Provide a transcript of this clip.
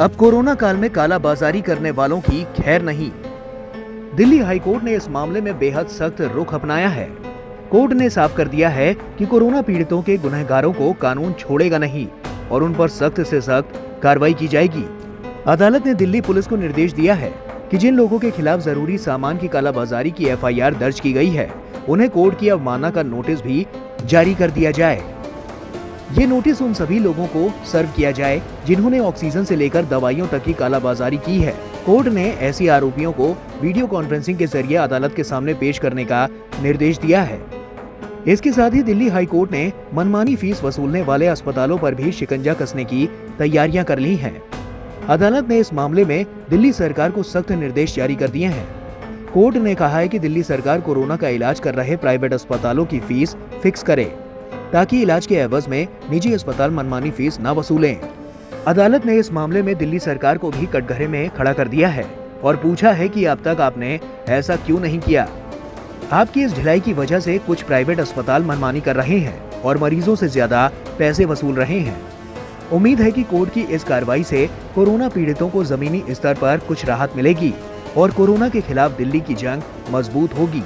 अब कोरोना काल में कालाबाजारी करने वालों की खैर नहीं। दिल्ली हाईकोर्ट ने इस मामले में बेहद सख्त रुख अपनाया है। कोर्ट ने साफ़ कर दिया है कि कोरोना पीड़ितों के गुनहगारों को कानून छोड़ेगा नहीं और उन पर सख्त से सख्त कार्रवाई की जाएगी। अदालत ने दिल्ली पुलिस को निर्देश दिया है कि जिन लोगों के खिलाफ ज़रूरी सामान की कालाबाजारी की एफआईआर दर्ज की गई है, उन्हें कोर्ट की अवमानना का नोटिस भी जारी कर दिया जाए। ये नोटिस उन सभी लोगों को सर्व किया जाए जिन्होंने ऑक्सीजन से लेकर दवाइयों तक की कालाबाजारी की है। कोर्ट ने ऐसे आरोपियों को वीडियो कॉन्फ्रेंसिंग के ज़रिए अदालत के सामने पेश करने का निर्देश दिया है। इसके साथ ही दिल्ली हाई कोर्ट ने मनमानी फ़ीस वसूलने वाले अस्पतालों पर भी शिकंजा कसने की तैयारियाँ कर ली हैं। अदालत ने इस मामले में दिल्ली सरकार को सख्त निर्देश जारी कर दिए हैं। कोर्ट ने कहा है कि दिल्ली सरकार कोरोना का इलाज कर रहे प्राइवेट अस्पतालों की फ़ीस फिक्स करे। ताकि इलाज के एवज में निजी अस्पताल मनमानी फ़ीस न वसूलें। अदालत ने इस मामले में दिल्ली सरकार को भी कटघरे में खड़ा कर दिया है और पूछा है कि अब तक आपने ऐसा क्यों नहीं किया। आपकी इस ढिलाई की वजह से कुछ प्राइवेट अस्पताल मनमानी कर रहे हैं और मरीजों से ज़्यादा पैसे वसूल रहे हैं। उम्मीद है कि कोर्ट की इस कार्रवाई से कोरोना पीड़ितों को जमीनी स्तर पर कुछ राहत मिलेगी और कोरोना के खिलाफ दिल्ली की जंग मज़बूत होगी।